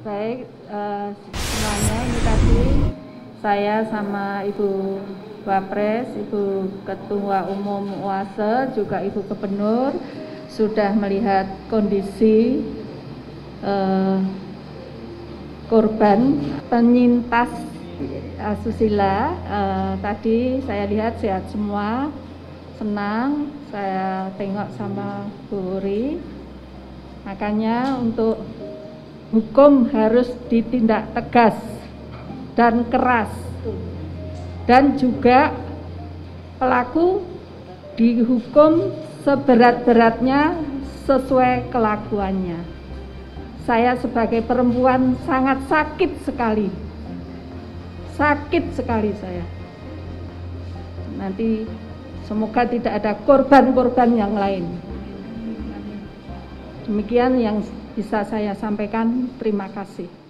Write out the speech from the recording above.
Baik, eh, semuanya ini tadi saya sama Ibu Wapres, Ibu Ketua Umum UASE, juga Ibu Gubernur sudah melihat kondisi eh, korban penyintas asusila. Eh, tadi saya lihat sehat semua, senang. Saya tengok sama Bu Uri. Makanya untuk hukum harus ditindak tegas dan keras dan juga pelaku dihukum seberat-beratnya sesuai kelakuannya. Saya sebagai perempuan sangat sakit sekali. Sakit sekali saya. Nanti semoga tidak ada korban-korban yang lain. Demikian yang bisa saya sampaikan. Terima kasih.